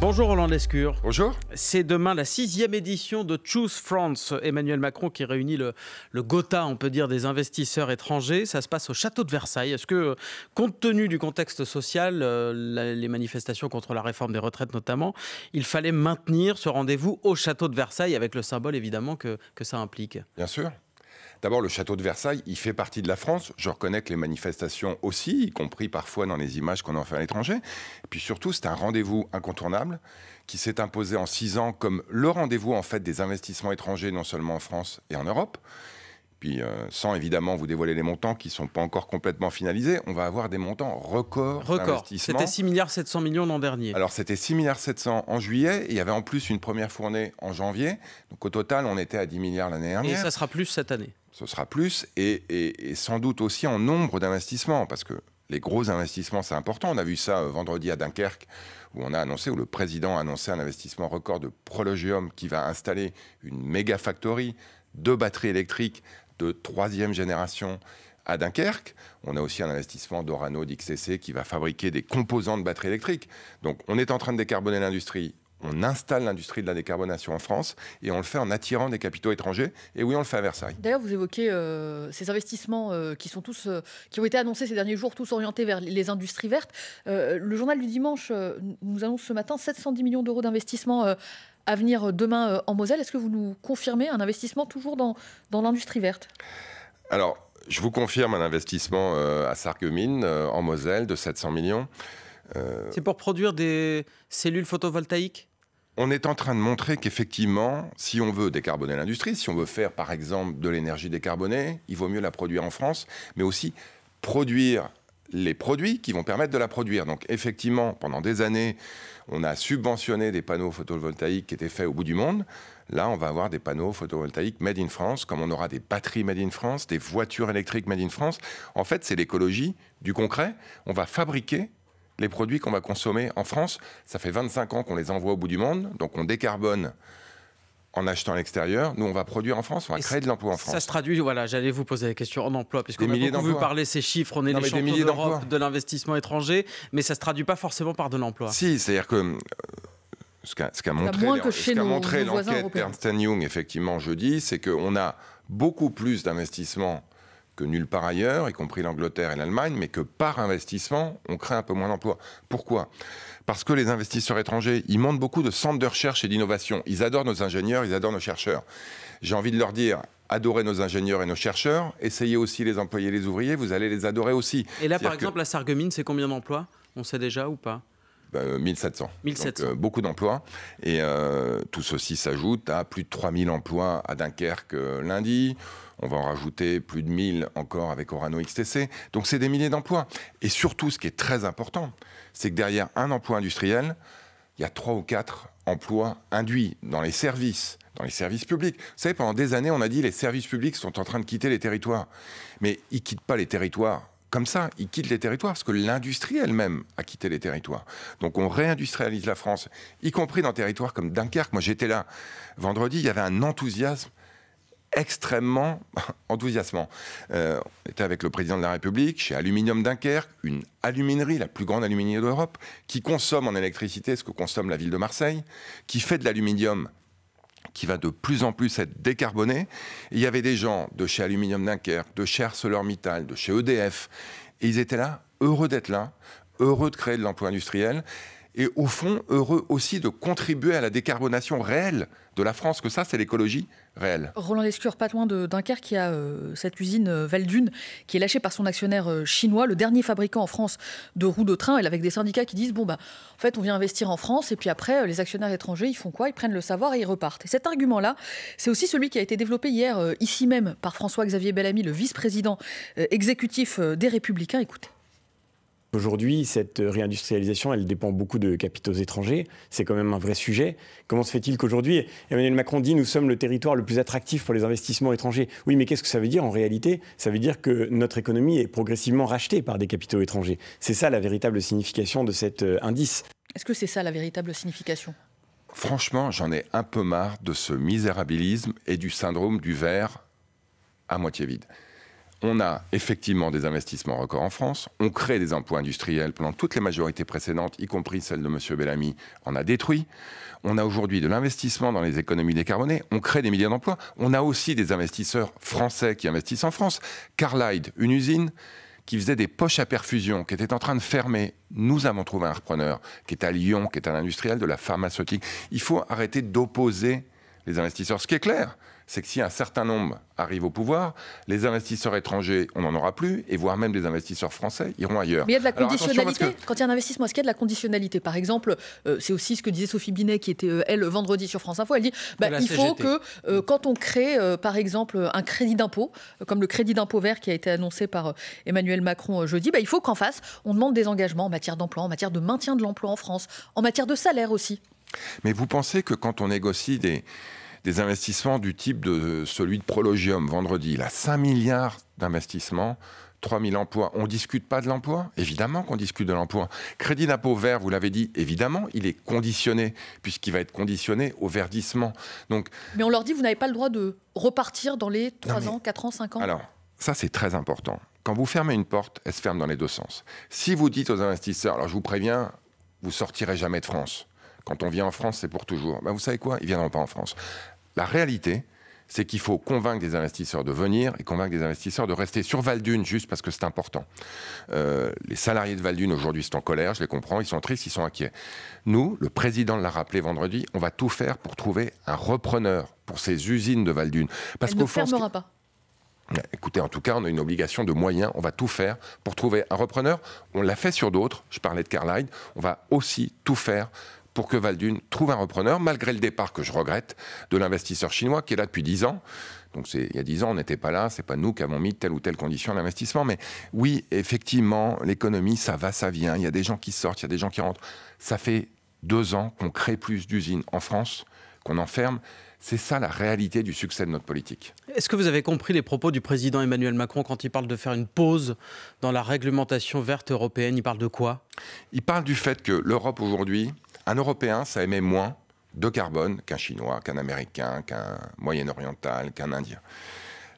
Bonjour Roland Lescure. Bonjour. C'est demain la sixième édition de Choose France. Emmanuel Macron qui réunit le, le Gotha, on peut dire, des investisseurs étrangers. Ça se passe au château de Versailles. Est-ce que, compte tenu du contexte social, euh, les manifestations contre la réforme des retraites notamment, il fallait maintenir ce rendez-vous au château de Versailles avec le symbole évidemment que, que ça implique? Bien sûr. D'abord, le château de Versailles, il fait partie de la France. Je reconnais que les manifestations aussi, y compris parfois dans les images qu'on en fait à l'étranger. Et puis surtout, c'est un rendez-vous incontournable qui s'est imposé en six ans comme le rendez-vous en fait des investissements étrangers, non seulement en France et en Europe. Puis, euh, sans évidemment vous dévoiler les montants qui ne sont pas encore complètement finalisés, on va avoir des montants records Record. C'était 6 milliards 700 millions l'an dernier. Alors, c'était 6 milliards 700 en juillet. Et il y avait en plus une première fournée en janvier. Donc, au total, on était à 10 milliards l'année dernière. Et ça sera plus cette année ce sera plus, et, sans doute aussi en nombre d'investissements, parce que les gros investissements, c'est important. On a vu ça euh, vendredi à Dunkerque, où on a annoncé, où le président a annoncé un investissement record de Prologium qui va installer une méga factory de batteries électriques de troisième génération à Dunkerque. On a aussi un investissement d'Orano d'XCC qui va fabriquer des composants de batteries électriques. Donc on est en train de décarboner l'industrie on installe l'industrie de la décarbonation en France et on le fait en attirant des capitaux étrangers. Et oui, on le fait à Versailles. D'ailleurs, vous évoquez euh, ces investissements euh, qui sont tous, euh, qui ont été annoncés ces derniers jours, tous orientés vers les industries vertes. le journal du dimanche nous annonce ce matin 710 millions d'euros d'investissement à venir demain en Moselle. Est-ce que vous nous confirmez un investissement toujours dans, dans l'industrie verte? Alors, je vous confirme un investissement à Sarreguemines, en Moselle, de 700 millions. C'est pour produire des cellules photovoltaïques? On est en train de montrer qu'effectivement, si on veut décarboner l'industrie, si on veut faire par exemple de l'énergie décarbonée, il vaut mieux la produire en France, mais aussi produire les produits qui vont permettre de la produire. Donc effectivement, pendant des années, on a subventionné des panneaux photovoltaïques qui étaient faits au bout du monde. Là, on va avoir des panneaux photovoltaïques made in France, comme on aura des batteries made in France, des voitures électriques made in France. En fait, c'est l'écologie du concret. On va fabriquer les produits qu'on va consommer en France. Ça fait 25 ans qu'on les envoie au bout du monde, donc on décarbone en achetant à l'extérieur. Nous, on va produire en France, on va créer de l'emploi en France. Ça se traduit, voilà, j'allais vous poser la question en emploi, puisqu'on a beaucoup vu parler ces chiffres, on est les champions d'Europe de l'investissement étranger, mais ça ne se traduit pas forcément par de l'emploi. Si, c'est-à-dire que euh, ce qu'a montré, l'enquête Ernst Young, effectivement, jeudi, c'est qu'on a beaucoup plus d'investissements que nulle part ailleurs, y compris l'Angleterre et l'Allemagne, mais que par investissement, on crée un peu moins d'emplois. Pourquoi? Parce que les investisseurs étrangers, ils montent beaucoup de centres de recherche et d'innovation. Ils adorent nos ingénieurs, ils adorent nos chercheurs. J'ai envie de leur dire, adorez nos ingénieurs et nos chercheurs, essayez aussi les employés les ouvriers, vous allez les adorer aussi. Et là, par exemple, la Sarguemine, c'est combien d'emplois? On sait déjà ou pas? 1700. Ben, 1700. Donc, euh, beaucoup d'emplois. Et euh, tout ceci s'ajoute à plus de 3000 emplois à Dunkerque euh, lundi. On va en rajouter plus de 1000 encore avec Orano XTC. Donc c'est des milliers d'emplois. Et surtout, ce qui est très important, c'est que derrière un emploi industriel, il y a trois ou quatre emplois induits dans les services, dans les services publics. Vous savez, pendant des années, on a dit les services publics sont en train de quitter les territoires. Mais ils quittent pas les territoires comme ça, ils quittent les territoires parce que l'industrie elle-même a quitté les territoires. Donc on réindustrialise la France, y compris dans des territoires comme Dunkerque. Moi j'étais là vendredi, il y avait un enthousiasme extrêmement enthousiasmant. Euh, on était avec le président de la République chez Aluminium Dunkerque, une aluminerie, la plus grande aluminerie d'Europe, qui consomme en électricité ce que consomme la ville de Marseille, qui fait de l'aluminium qui va de plus en plus être décarboné. il y avait des gens de chez Aluminium Dunkerque, de chez ArcelorMittal, de chez EDF, et ils étaient là, heureux d'être là, heureux de créer de l'emploi industriel et au fond heureux aussi de contribuer à la décarbonation réelle de la France, que ça c'est l'écologie réelle. Roland Lescure, pas loin de Dunkerque, qui a euh, cette usine euh, Valdune qui est lâchée par son actionnaire euh, chinois, le dernier fabricant en France de roues de train, et avec des syndicats qui disent, bon bah en fait on vient investir en France, et puis après les actionnaires étrangers ils font quoi? Ils prennent le savoir et ils repartent. Et cet argument-là, c'est aussi celui qui a été développé hier ici même par François-Xavier Bellamy, le vice-président exécutif des Républicains. Écoutez. Aujourd'hui, cette réindustrialisation, elle dépend beaucoup de capitaux étrangers. C'est quand même un vrai sujet. Comment se fait-il qu'aujourd'hui, Emmanuel Macron dit nous sommes le territoire le plus attractif pour les investissements étrangers? Oui, mais qu'est-ce que ça veut dire en réalité? Ça veut dire que notre économie est progressivement rachetée par des capitaux étrangers. C'est ça la véritable signification de cet euh, indice. Est-ce que c'est ça la véritable signification? Franchement, j'en ai un peu marre de ce misérabilisme et du syndrome du verre à moitié vide. On a effectivement des investissements records en France, on crée des emplois industriels pendant toutes les majorités précédentes, y compris celle de M. Bellamy, on a détruit. On a aujourd'hui de l'investissement dans les économies décarbonées, on crée des milliers d'emplois. On a aussi des investisseurs français qui investissent en France. Carlyle, une usine qui faisait des poches à perfusion, qui était en train de fermer. Nous avons trouvé un repreneur qui est à Lyon, qui est un industriel de la pharmaceutique. Il faut arrêter d'opposer les investisseurs. Ce qui est clair, c'est que si un certain nombre arrive au pouvoir, les investisseurs étrangers, on n'en aura plus, et voire même des investisseurs français iront ailleurs. Mais il y a de la conditionnalité. Quand il y a un investissement, est-ce qu'il y a de la conditionnalité? Par exemple, euh, c'est aussi ce que disait Sophie Binet, qui était, euh, elle, vendredi sur France Info. Elle dit bah, il faut que, euh, quand on crée, par exemple, un crédit d'impôt, comme le crédit d'impôt vert qui a été annoncé par Emmanuel Macron jeudi, bah, il faut qu'en face, on demande des engagements en matière d'emploi, en matière de maintien de l'emploi en France, en matière de salaire aussi. Mais vous pensez que quand on négocie des des investissements du type de celui de Prologium vendredi. Il a 5 milliards d'investissements. 3000 emplois. On ne discute pas de l'emploi? Évidemment qu'on discute de l'emploi. Crédit d'impôt vert, vous l'avez dit, évidemment, il est conditionné, puisqu'il va être conditionné au verdissement. Donc, mais on leur dit, vous n'avez pas le droit de repartir dans les 3 ans, 4 ans, 5 ans Alors, ça c'est très important. Quand vous fermez une porte, elle se ferme dans les deux sens. Si vous dites aux investisseurs, alors je vous préviens, vous sortirez jamais de France. Quand on vient en France, c'est pour toujours. Ben, vous savez quoi? Ils ne viendront pas en France. La réalité, c'est qu'il faut convaincre des investisseurs de venir et convaincre des investisseurs de rester sur Valdune juste parce que c'est important. Euh, les salariés de Valdune aujourd'hui sont en colère, je les comprends, ils sont tristes, ils sont inquiets. Nous, le président l'a rappelé vendredi, on va tout faire pour trouver un repreneur pour ces usines de Valdune. Parce qu'au fond, fermera pas. Écoutez, en tout cas, on a une obligation de moyens. On va tout faire pour trouver un repreneur. On l'a fait sur d'autres. Je parlais de Carlyle. On va aussi tout faire pour que Valdune trouve un repreneur, malgré le départ que je regrette de l'investisseur chinois qui est là depuis 10 ans. Donc il y a 10 ans, on n'était pas là, c'est pas nous qui avons mis telle ou telle condition d'investissement. Mais oui, effectivement, l'économie, ça va, ça vient. Il y a des gens qui sortent, il y a des gens qui rentrent. Ça fait deux ans qu'on crée plus d'usines en France, qu'on enferme. C'est ça la réalité du succès de notre politique. Est-ce que vous avez compris les propos du président Emmanuel Macron quand il parle de faire une pause dans la réglementation verte européenne? Il parle de quoi? Il parle du fait que l'Europe aujourd'hui un Européen, ça émet moins de carbone qu'un Chinois, qu'un Américain, qu'un Moyen-Oriental, qu'un Indien.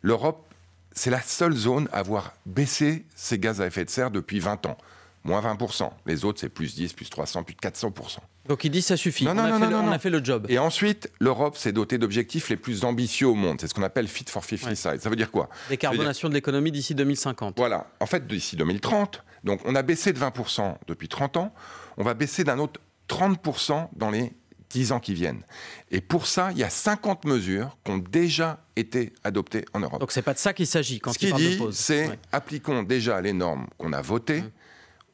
L'Europe, c'est la seule zone à avoir baissé ses gaz à effet de serre depuis 20 ans. Moins 20%. Les autres, c'est plus 10, plus 300, plus 400%. Donc il dit ça suffit. Non, non, on, a non, on, a fait le job. Et ensuite, l'Europe s'est dotée d'objectifs les plus ambitieux au monde. C'est ce qu'on appelle Fit for 55. Ça veut dire quoi? Décarbonation de l'économie d'ici 2050. Voilà. En fait, d'ici 2030. Donc on a baissé de 20% depuis 30 ans. On va baisser d'un autre 30% dans les 10 ans qui viennent. Et pour ça, il y a 50 mesures qui ont déjà été adoptées en Europe. Donc c'est pas de ça qu'il s'agit quand Ce qu'il dit, c'est appliquons déjà les normes qu'on a votées. Mmh.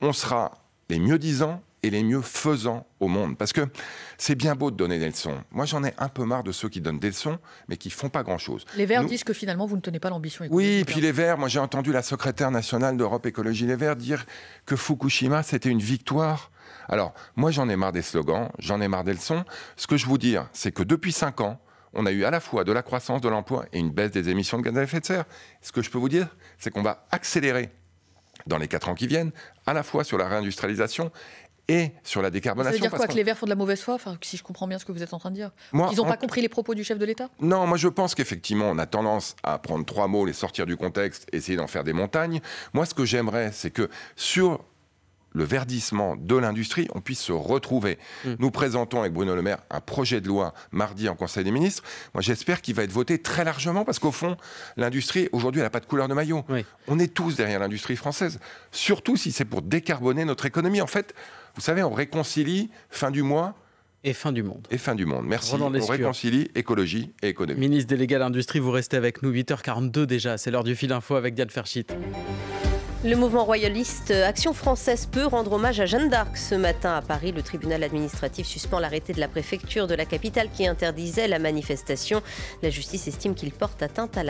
On sera les mieux disants et les mieux faisants au monde. Parce que c'est bien beau de donner des leçons. Moi, j'en ai un peu marre de ceux qui donnent des leçons, mais qui font pas grand-chose. Les Verts disent que finalement, vous ne tenez pas l'ambition Oui, puis les Verts, moi j'ai entendu la secrétaire nationale d'Europe Écologie Les Verts dire que Fukushima, c'était une victoire alors, moi, j'en ai marre des slogans, j'en ai marre des leçons. Ce que je veux dire, c'est que depuis cinq ans, on a eu à la fois de la croissance de l'emploi et une baisse des émissions de gaz à effet de serre. Ce que je peux vous dire, c'est qu'on va accélérer dans les quatre ans qui viennent, à la fois sur la réindustrialisation et sur la décarbonation. Ça veut dire quoi Que les Verts font de la mauvaise foi? Enfin, Si je comprends bien ce que vous êtes en train de dire. Ils n'ont pas compris les propos du chef de l'État? Non, moi je pense qu'effectivement, on a tendance à prendre trois mots, les sortir du contexte, essayer d'en faire des montagnes. Moi, ce que j'aimerais, c'est que sur le verdissement de l'industrie, on puisse se retrouver. Mm. Nous présentons avec Bruno Le Maire un projet de loi mardi en Conseil des ministres. Moi, j'espère qu'il va être voté très largement parce qu'au fond, l'industrie, aujourd'hui, elle n'a pas de couleur de maillot. On est tous derrière l'industrie française, surtout si c'est pour décarboner notre économie. En fait, vous savez, on réconcilie fin du mois. Et fin du monde. Et fin du monde. Merci. On réconcilie écologie et économie. Ministre délégué à l'industrie, vous restez avec nous 8h42 déjà. C'est l'heure du fil info avec Diane Ferchit. Le mouvement royaliste Action française peut rendre hommage à Jeanne d'Arc. Ce matin à Paris, le tribunal administratif suspend l'arrêté de la préfecture de la capitale qui interdisait la manifestation. La justice estime qu'il porte atteinte à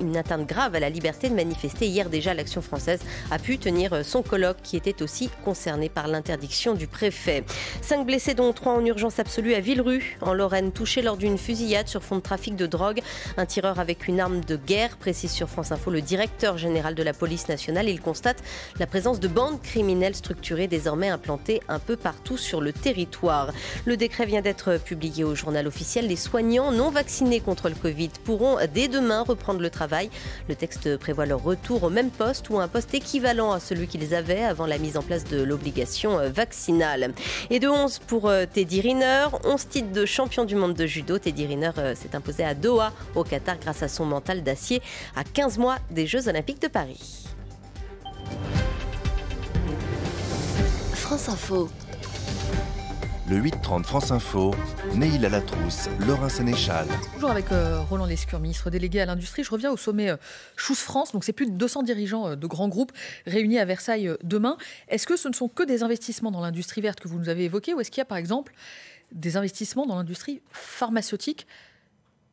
une atteinte grave à la liberté de manifester. Hier déjà, l'Action française a pu tenir son colloque qui était aussi concerné par l'interdiction du préfet. Cinq blessés dont trois en urgence absolue à Villerue, en Lorraine, touchés lors d'une fusillade sur fond de trafic de drogue. Un tireur avec une arme de guerre, précise sur France Info le directeur général de la police nationale. Constate la présence de bandes criminelles structurées désormais implantées un peu partout sur le territoire. Le décret vient d'être publié au journal officiel. Les soignants non vaccinés contre le Covid pourront dès demain reprendre le travail. Le texte prévoit leur retour au même poste ou un poste équivalent à celui qu'ils avaient avant la mise en place de l'obligation vaccinale. Et de 11 pour Teddy Riner, 11 titres de champion du monde de judo. Teddy Riner s'est imposé à Doha, au Qatar, grâce à son mental d'acier à 15 mois des Jeux Olympiques de Paris. France Info. Le 8-30 France Info, Neil à la trousse, Laurent Sénéchal. Toujours avec euh, Roland Lescure, ministre délégué à l'industrie. Je reviens au sommet euh, Choose France. Donc, c'est plus de 200 dirigeants euh, de grands groupes réunis à Versailles demain. Est-ce que ce ne sont que des investissements dans l'industrie verte que vous nous avez évoqués ou est-ce qu'il y a, par exemple, des investissements dans l'industrie pharmaceutique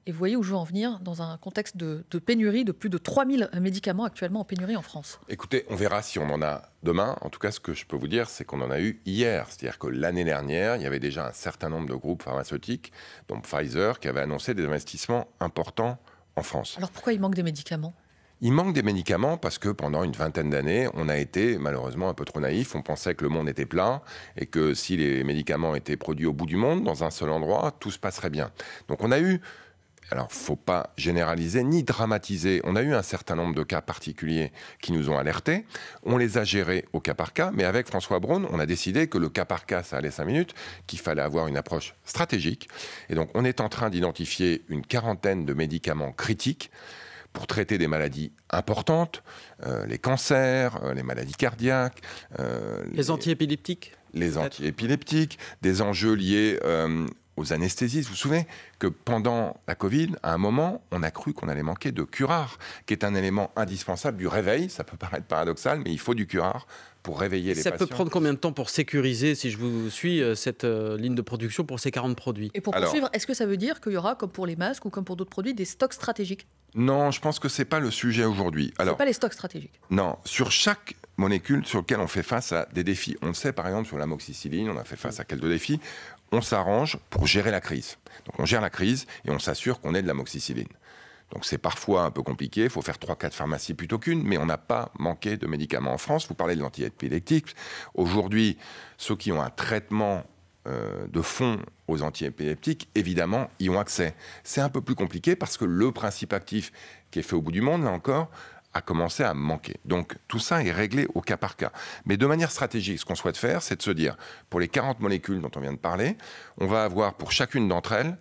et vous voyez où je veux en venir dans un contexte de, pénurie de plus de 3000 médicaments actuellement en pénurie en France. Écoutez, on verra si on en a demain. En tout cas, ce que je peux vous dire, c'est qu'on en a eu hier. C'est-à-dire que l'année dernière, il y avait déjà un certain nombre de groupes pharmaceutiques, dont Pfizer, qui avaient annoncé des investissements importants en France. Alors pourquoi il manque des médicaments? Il manque des médicaments parce que pendant une vingtaine d'années, on a été malheureusement un peu trop naïf. On pensait que le monde était plein et que si les médicaments étaient produits au bout du monde, dans un seul endroit, tout se passerait bien. Donc on a eu alors, faut pas généraliser ni dramatiser. On a eu un certain nombre de cas particuliers qui nous ont alertés. On les a gérés au cas par cas, mais avec François Braun, on a décidé que le cas par cas, ça allait cinq minutes, qu'il fallait avoir une approche stratégique. Et donc, on est en train d'identifier une quarantaine de médicaments critiques pour traiter des maladies importantes, euh, les cancers, euh, les maladies cardiaques. Euh, les, antiépileptiques Les antiépileptiques, des enjeux liés aux anesthésistes. Vous vous souvenez que pendant la Covid, à un moment, on a cru qu'on allait manquer de curare, qui est un élément indispensable du réveil. Ça peut paraître paradoxal, mais il faut du curare pour réveiller les ça patients. Ça peut prendre combien de temps pour sécuriser, si je vous suis, euh, cette euh, ligne de production pour ces 40 produits? Et pour poursuivre, est-ce que ça veut dire qu'il y aura, comme pour les masques ou comme pour d'autres produits, des stocks stratégiques? Non, je pense que c'est pas le sujet aujourd'hui. Alors, pas les stocks stratégiques. Non, sur chaque molécule sur laquelle on fait face à des défis. On le sait, par exemple, sur l'amoxicilline, on a fait face à quelques défis on s'arrange pour gérer la crise. Donc on gère la crise et on s'assure qu'on ait de l'amoxicilline. Donc c'est parfois un peu compliqué, il faut faire 3-4 pharmacies plutôt qu'une, mais on n'a pas manqué de médicaments en France. Vous parlez de l'antiépileptique. Aujourd'hui, ceux qui ont un traitement euh, de fond aux antiépileptiques, évidemment, y ont accès. C'est un peu plus compliqué parce que le principe actif qui est fait au bout du monde, là encore, a commencé à manquer. Donc tout ça est réglé au cas par cas. Mais de manière stratégique, ce qu'on souhaite faire, c'est de se dire, pour les 40 molécules dont on vient de parler, on va avoir pour chacune d'entre elles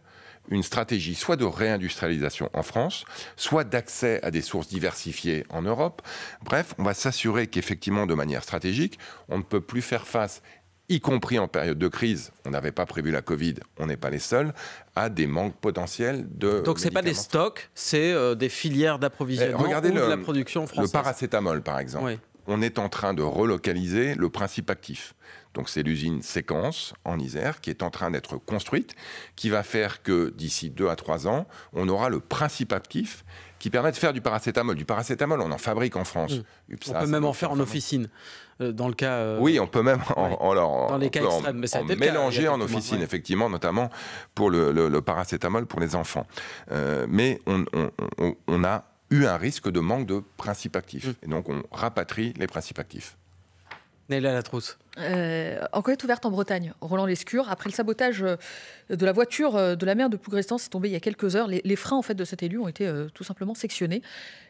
une stratégie soit de réindustrialisation en France, soit d'accès à des sources diversifiées en Europe. Bref, on va s'assurer qu'effectivement, de manière stratégique, on ne peut plus faire face y compris en période de crise, on n'avait pas prévu la Covid, on n'est pas les seuls, à des manques potentiels de. Donc ce n'est pas des stocks, c'est euh, des filières d'approvisionnement regardez de la production française. Le paracétamol, par exemple. On est en train de relocaliser le principe actif. Donc c'est l'usine Séquence en Isère qui est en train d'être construite, qui va faire que d'ici deux à trois ans, on aura le principe actif qui permet de faire du paracétamol. Du paracétamol, on en fabrique en France. Mmh. on peut même en faire en officine. Euh, dans le cas. Euh, oui, on peut même en, dans les cas extrêmes, mais ça mélanger en officine, effectivement, notamment pour le, paracétamol pour les enfants. Euh, mais on, a eu un risque de manque de principes actifs. Mmh. Et donc, on rapatrie les principes actifs. Néla Latrousse. Euh, enquête ouverte en Bretagne, Roland Lescure. Après le sabotage euh, de la voiture euh, de la maire de Plougrestan, c'est tombé il y a quelques heures. Les, freins en fait de cet élu ont été tout simplement sectionnés.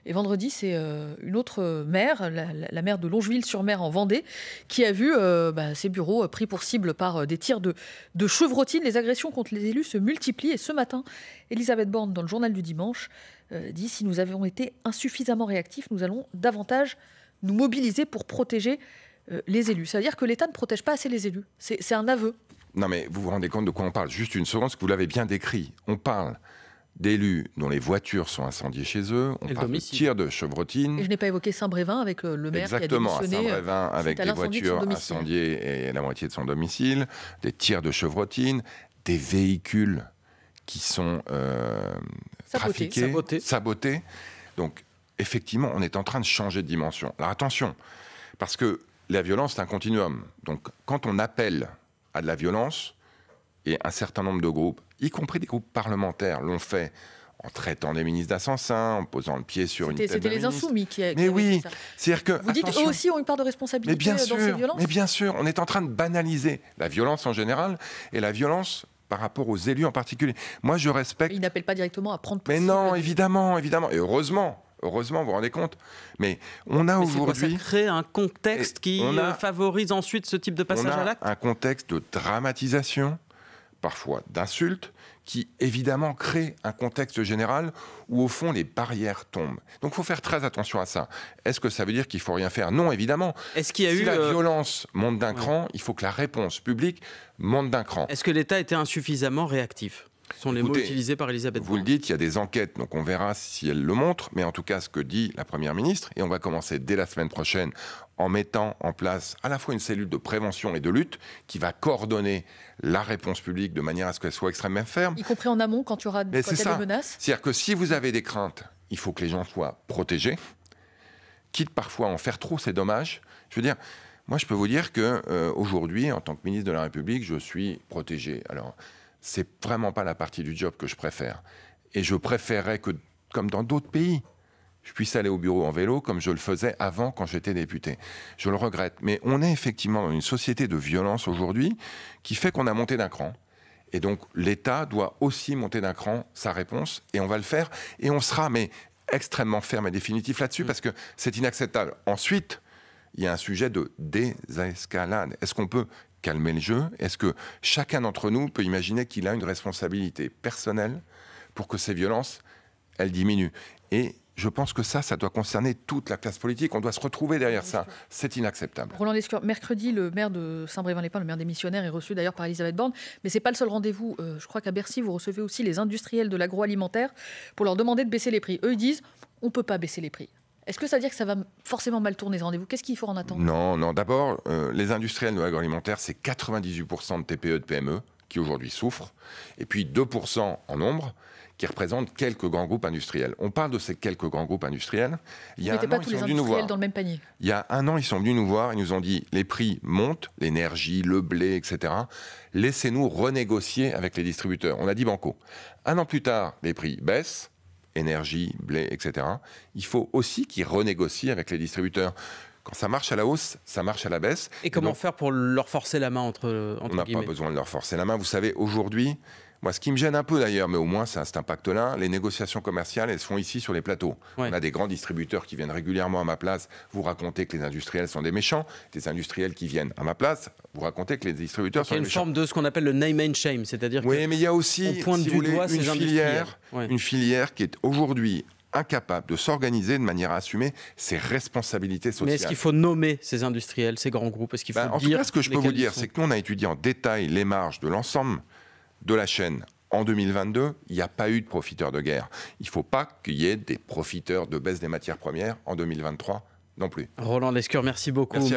Et vendredi, c'est une autre maire, la, maire de Longeville-sur-Mer en Vendée, qui a vu bah, ses bureaux pris pour cible par des tirs de, de chevrotine. Les agressions contre les élus se multiplient. Et ce matin, Elisabeth Borne, dans le journal du dimanche, dit si nous avons été insuffisamment réactifs, nous allons davantage nous mobiliser pour protéger euh, les élus. C'est-à-dire que l'État ne protège pas assez les élus. C'est un aveu. Non, mais vous vous rendez compte de quoi on parle? Juste une seconde, parce que vous l'avez bien décrit. On parle d'élus dont les voitures sont incendiées chez eux. On parle de tirs de chevrotine. Et je n'ai pas évoqué Saint-Brévin avec euh, le maire Exactement, qui a démissionné. à Saint-Brévin euh, avec des voitures incendiées et la moitié de son domicile, des tirs de chevrotine, des véhicules qui sont trafiqués, sabotés. Donc, effectivement, on est en train de changer de dimension. Alors attention, parce que la violence, c'est un continuum. Donc, quand on appelle à de la violence, et un certain nombre de groupes, y compris des groupes parlementaires, l'ont fait en traitant des ministres d'assassin, en posant le pied sur une tête C'était les ministre. insoumis qui, qui Mais oui, c'est-à-dire que Vous dites eux aussi ont une part de responsabilité mais bien dans ces violences mais bien sûr, on est en train de banaliser la violence en général et la violence par rapport aux élus en particulier. Moi, je respecte Ils n'appellent pas directement à prendre mais non, évidemment, évidemment. Et heureusement, heureusement, vous vous rendez compte. Mais on a quoi, ça aujourd'hui crée un contexte qui on a- euh, favorise ensuite ce type de on passage à a l'acte? un contexte de dramatisation, parfois d'insultes, qui évidemment crée un contexte général où au fond les barrières tombent. Donc il faut faire très attention à ça. Est-ce que ça veut dire qu'il faut rien faire? Non, évidemment. Est-ce qu'il y a si eu... la euh, violence monte d'un cran, il faut que la réponse publique monte d'un cran. Est-ce que l'État était insuffisamment réactif? Ce sont les mots utilisés par Elisabeth Vous le dites, il y a des enquêtes, donc on verra si elle le montre, mais en tout cas ce que dit la Première ministre, et on va commencer dès la semaine prochaine en mettant en place à la fois une cellule de prévention et de lutte qui va coordonner la réponse publique de manière à ce qu'elle soit extrêmement ferme. Y compris en amont quand il y aura Mais quand c'est il y a ça. des menaces. C'est-à-dire que si vous avez des craintes, il faut que les gens soient protégés, quitte parfois à en faire trop, c'est dommage. Je veux dire, moi je peux vous dire que euh, aujourd'hui, en tant que ministre de la République, je suis protégé. Alors, c'est vraiment pas la partie du job que je préfère. Et je préférerais que, comme dans d'autres pays, je puisse aller au bureau en vélo comme je le faisais avant quand j'étais député. Je le regrette. Mais on est effectivement dans une société de violence aujourd'hui qui fait qu'on a monté d'un cran. Et donc l'État doit aussi monter d'un cran sa réponse et on va le faire et on sera mais extrêmement ferme et définitif là-dessus parce que c'est inacceptable. Ensuite, il y a un sujet de désescalade. Est-ce qu'on peut calmer le jeu Est-ce que chacun d'entre nous peut imaginer qu'il a une responsabilité personnelle pour que ces violences, elles diminuent? Et je pense que ça, ça doit concerner toute la classe politique. On doit se retrouver derrière ça. C'est inacceptable. Roland Lescure, mercredi, le maire de Saint-Brévin-les-Pins, le maire des missionnaires, est reçu d'ailleurs par Elisabeth Borne. Mais c'est pas le seul rendez-vous. Euh, je crois qu'à Bercy, vous recevez aussi les industriels de l'agroalimentaire pour leur demander de baisser les prix. Eux, ils disent on peut pas baisser les prix. Est-ce que ça veut dire que ça va forcément mal tourner ce rendez-vous? Qu'est-ce qu'il faut en attendre? Non, non. D'abord, euh, les industriels de l'agroalimentaire, c'est 98% de TPE, de PME qui aujourd'hui souffrent, et puis 2% en nombre qui représentent quelques grands groupes industriels. On parle de ces quelques grands groupes industriels. Il y a un pas an, tous ils les sont venus nous industriels voir. dans le même panier. Il y a un an, ils sont venus nous voir, ils nous ont dit les prix montent, l'énergie, le blé, etc. Laissez-nous renégocier avec les distributeurs. On a dit banco. Un an plus tard, les prix baissent, énergie, blé, etc. Il faut aussi qu'ils renégocient avec les distributeurs. Quand ça marche à la hausse, ça marche à la baisse. Et comment donc, faire pour leur forcer la main entre, on entre n'a pas besoin de leur forcer la main. Vous savez, aujourd'hui, moi, ce qui me gêne un peu d'ailleurs, mais au moins ça a cet impact-là, les négociations commerciales, elles se font ici sur les plateaux. Ouais. On a des grands distributeurs qui viennent régulièrement à ma place vous raconter que les industriels sont des méchants, des industriels qui viennent à ma place vous raconter que les distributeurs Il y sont a des une méchants. forme de ce qu'on appelle le name and shame, c'est-à-dire que Oui, mais il y a aussi, pointe si du voulez, doigt une filière, Ouais. une filière qui est aujourd'hui incapable de s'organiser de manière à assumer ses responsabilités sociales. Mais est-ce qu'il faut nommer ces industriels, ces grands groupes? Est-ce qu'il faut Ben, en tout dire cas, ce que je peux vous dire, sont c'est que nous, on a étudié en détail les marges de l'ensemble de la chaîne. En 2022, il n'y a pas eu de profiteurs de guerre. Il ne faut pas qu'il y ait des profiteurs de baisse des matières premières en 2023 non plus. Roland Lescure, merci beaucoup. Merci